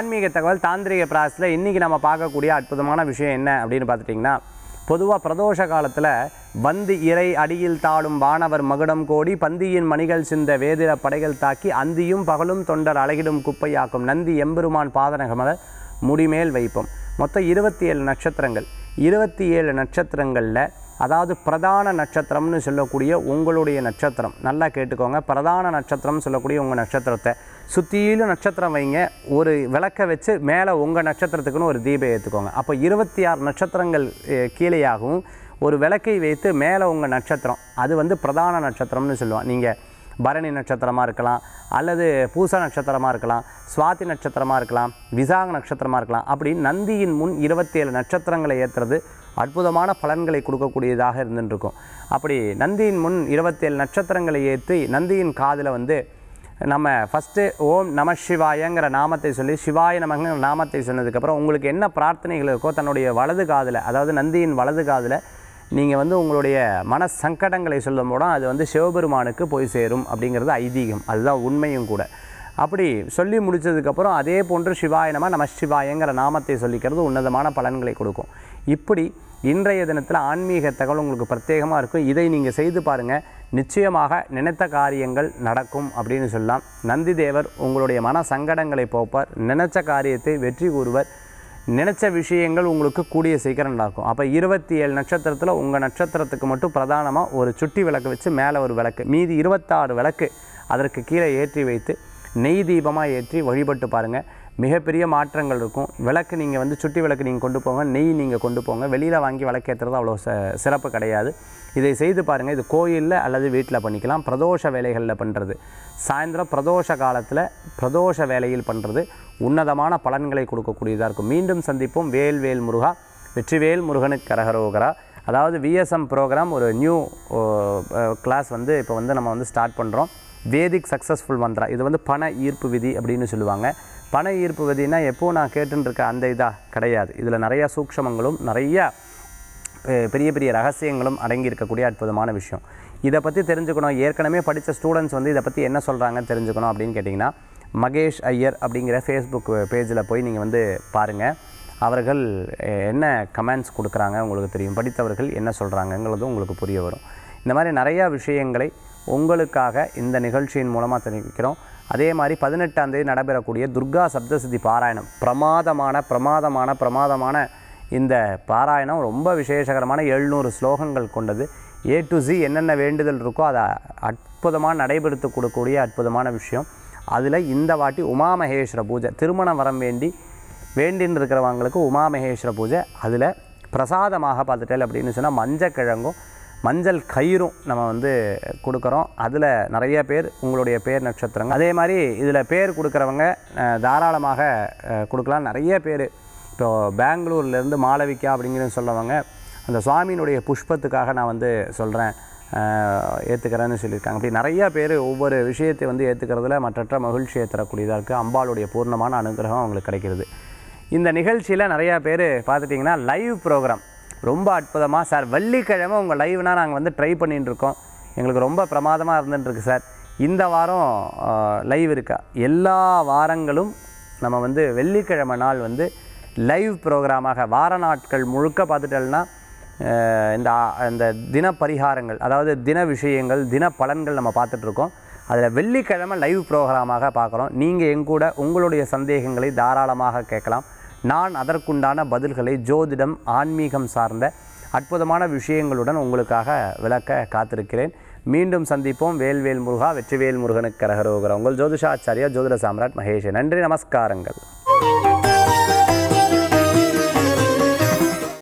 ஆன்மீக தகவல் தாந்திரிக பிராசத்தில் இன்றைக்கி நம்ம பார்க்கக்கூடிய அற்புதமான விஷயம் என்ன அப்படின்னு பார்த்துட்டிங்கன்னா பொதுவாக பிரதோஷ காலத்தில் வந்து இறை அடியில் தாடும் வானவர் மகுடம் கோடி பந்தியின் மணிகள் சிந்த வேதிர படைகள் தாக்கி அந்தியும் பகலும் தொண்டர் அழகிடும் குப்பையாக்கும் நந்தி எம்பெருமான் பாதனகமலர் முடிமேல் வைப்போம். மொத்தம் இருபத்தி ஏழு நட்சத்திரங்கள். இருபத்தி ஏழு நட்சத்திரங்களில் அதாவது பிரதான நட்சத்திரம்னு சொல்லக்கூடிய உங்களுடைய நட்சத்திரம். நல்லா கேட்டுக்கோங்க. பிரதான நட்சத்திரம் சொல்லக்கூடிய உங்கள் நட்சத்திரத்தை. சுற்றிலும் நட்சத்திரம் வைங்க. ஒரு விளக்க வச்சு மேலே உங்கள் நட்சத்திரத்துக்குன்னு ஒரு தீபம் ஏற்றுக்கோங்க அப்போ இருபத்தி ஆறு நட்சத்திரங்கள் கீழேயாகவும் ஒரு விளக்கை வைத்து மேலே உங்கள் நட்சத்திரம். அது வந்து பிரதான நட்சத்திரம்னு சொல்லுவோம் நீங்கள் பரணி நட்சத்திரமாக இருக்கலாம் அல்லது பூச நட்சத்திரமாக இருக்கலாம் சுவாதி நட்சத்திரமாக இருக்கலாம் விசாக நட்சத்திரமாக இருக்கலாம். அப்படி நந்தியின் முன் இருபத்தேழு நட்சத்திரங்களை ஏற்றுறது அற்புதமான பலன்களை கொடுக்கக்கூடியதாக இருந்துருக்கும். அப்படி நந்தியின் முன் இருபத்தேழு நட்சத்திரங்களை ஏற்றி நந்தியின் காதில் வந்து நம்ம ஃபஸ்ட்டு ஓம் நம சிவாயங்கிற நாமத்தை சொல்லி சிவாய நமங்கிற நாமத்தை சொன்னதுக்கப்புறம் உங்களுக்கு என்ன பிரார்த்தனைகள் இருக்கோ தன்னுடைய வலது காதில் அதாவது நந்தியின் வலது காதில் நீங்கள் வந்து உங்களுடைய மன சங்கடங்களை சொல்லும் போது அது வந்து சிவபெருமானுக்கு போய் சேரும் அப்படிங்கிறது ஐதீகம். அதுதான் உண்மையும் கூட. அப்படி சொல்லி முடிச்சதுக்கப்புறம் அதே போன்று சிவாயனமா நம சிவாயங்கிற நாமத்தை சொல்லிக்கிறது உன்னதமான பலன்களை கொடுக்கும். இப்படி இன்றைய தினத்தில் ஆன்மீக தகவல் உங்களுக்கு பிரத்யேகமாக இருக்கும். இதை நீங்கள் செய்து பாருங்கள் நிச்சயமாக நினைத்த காரியங்கள் நடக்கும் அப்படின்னு சொல்லலாம். நந்தி தேவர் உங்களுடைய மன சங்கடங்களை போப்பார். நினைச்ச காரியத்தை வெற்றி கூறுவர். நினச்ச விஷயங்கள் உங்களுக்கு கூடிய சீக்கிரம் நடக்கும். அப்போ இருபத்தி ஏழு நட்சத்திரத்தில் உங்கள் நட்சத்திரத்துக்கு மட்டும் பிரதானமாக ஒரு சுட்டி விளக்கு வச்சு மேலே ஒரு விளக்கு மீதி இருபத்தாறு விளக்கு அதற்கு கீழே ஏற்றி வைத்து நெய் தீபமாக ஏற்றி வழிபட்டு பாருங்கள் மிகப்பெரிய மாற்றங்கள் இருக்கும். விளக்கு நீங்கள் வந்து சுட்டி விளக்கு நீங்கள் கொண்டு போங்க நெய் நீங்கள் கொண்டு போங்க. வெளியில் வாங்கி விளக்கேற்றுறது அவ்வளோ ச சிறப்பு கிடையாது. இதை செய்து பாருங்கள் இது கோயிலில் அல்லது வீட்டில் பண்ணிக்கலாம். பிரதோஷ வேலைகளில் பண்ணுறது சாயந்தரம் பிரதோஷ காலத்தில் பிரதோஷ வேலையில் பண்ணுறது உன்னதமான பலன்களை கொடுக்கக்கூடியதாக இருக்கும். மீண்டும் சந்திப்போம். வேல் வேல் முருகா வெற்றிவேல் முருகனுக்கு கரகரோகரா. அதாவது விஎஸ்எம் ப்ரோக்ராம் ஒரு நியூ கிளாஸ் வந்து இப்போ வந்து நம்ம வந்து ஸ்டார்ட் பண்ணுறோம் வேதிக் சக்ஸஸ்ஃபுல் மந்த்ரா இது வந்து பண ஈர்ப்பு விதி அப்படின்னு சொல்லுவாங்க. பண ஈர்ப்பு விதினா எப்போது நான் கேட்டுருக்க அந்த இதாக கிடையாது. இதில் நிறையா சூக்ஷமங்களும் நிறையா பெ- பெரிய பெரிய ரகசியங்களும் அடங்கி இருக்கக்கூடிய அற்புதமான விஷயம். இதை பற்றி தெரிஞ்சுக்கணும். ஏற்கனவே படித்த ஸ்டூடெண்ட்ஸ் வந்து இதை பற்றி என்ன சொல்கிறாங்கன்னு தெரிஞ்சுக்கணும் அப்படின்னு கேட்டிங்கன்னா மகேஷ் ஐயர் அப்படிங்கிற ஃபேஸ்புக் பேஜில் போய் நீங்கள் வந்து பாருங்கள் அவர்கள் என்ன கமெண்ட்ஸ் கொடுக்குறாங்க உங்களுக்கு தெரியும். படித்தவர்கள் என்ன சொல்கிறாங்கங்கிறதும் உங்களுக்கு புரிய வரும். இந்த மாதிரி நிறையா விஷயங்களை உங்களுக்காக இந்த நிகழ்ச்சியின் மூலமாக தெரிவிக்கிறோம். அதே மாதிரி பதினெட்டாம் தேதி நடைபெறக்கூடிய துர்கா சப்தசித்தி பாராயணம். பிரமாதமான பிரமாதமான பிரமாதமான இந்த பாராயணம் ரொம்ப விசேஷகரமான எழுநூறு ஸ்லோகங்கள் கொண்டது. ஏ டு ஜி என்னென்ன வேண்டுதல் இருக்கோ அதை அற்புதமாக நடைபெறுத்து கொடுக்கக்கூடிய அற்புதமான விஷயம். அதில் இந்த வாட்டி உமாமகேஸ்வர பூஜை திருமணம் வரம் வேண்டி வேண்டின்னு இருக்கிறவங்களுக்கு உமாமகேஸ்வர பூஜை அதில் பிரசாதமாக பார்த்துட்டேன் அப்படின்னு சொன்னால் மஞ்சக்கிழங்கும் மஞ்சள் கயிறும் நம்ம வந்து கொடுக்குறோம். அதில் நிறைய பேர் உங்களுடைய பேர் நட்சத்திரங்கள். அதே மாதிரி இதில் பேர் கொடுக்குறவங்க தாராளமாக கொடுக்கலாம். நிறைய பேர் இப்போ பெங்களூர்லேருந்து மாளவிகா அப்படிங்கிறது சொல்லவங்க அந்த சுவாமியினுடைய புஷ்பத்துக்காக நான் வந்து சொல்கிறேன். ஏற்றுக்கிறேன்னு சொல்லியிருக்காங்க. அப்படி நிறையா பேர் ஒவ்வொரு விஷயத்தை வந்து ஏற்றுக்கிறதுல மற்றற்ற மகிழ்ச்சியை தரக்கூடியதாக இருக்குது அம்பாளுடைய பூர்ணமான அனுகிரகம் அவங்களுக்கு கிடைக்கிறது. இந்த நிகழ்ச்சியில் நிறையா பேர் பார்த்துட்டிங்கன்னா லைவ் ப்ரோக்ராம் ரொம்ப அற்புதமாக சார் வெள்ளிக்கிழமை உங்கள் லைவ்னால் நாங்கள் வந்து ட்ரை பண்ணிட்டுருக்கோம் எங்களுக்கு ரொம்ப பிரமாதமாக இருந்துட்டுருக்கு சார். இந்த வாரம் லைவ் இருக்கா? எல்லா வாரங்களும் நம்ம வந்து வெள்ளிக்கிழமை நாள் வந்து லைவ் ப்ரோக்ராமாக வார நாட்கள் முழுக்க பார்த்துட்டோம்னா இந்த இந்த தின பரிகாரங்கள் அதாவது தின விஷயங்கள் தின பலன்கள் நம்ம பார்த்துட்ருக்கோம். அதில் வெள்ளிக்கிழமை லைவ் ப்ரோக்ராமாக பார்க்குறோம். நீங்கள் எங்கூட உங்களுடைய சந்தேகங்களை தாராளமாக கேட்கலாம். நான் அதற்குண்டான பதில்களை ஜோதிடம் ஆன்மீகம் சார்ந்த அற்புதமான விஷயங்களுடன் உங்களுக்காக விளக்க காத்திருக்கிறேன். மீண்டும் சந்திப்போம். வேல்வேல் முருகா வெற்றிவேல் முருகனுக்கு கரகரோகிற உங்கள் ஜோதிஷாச்சாரியா ஜோதிட சாம்ராட் மகேஷ். நன்றி நமஸ்காரங்கள்.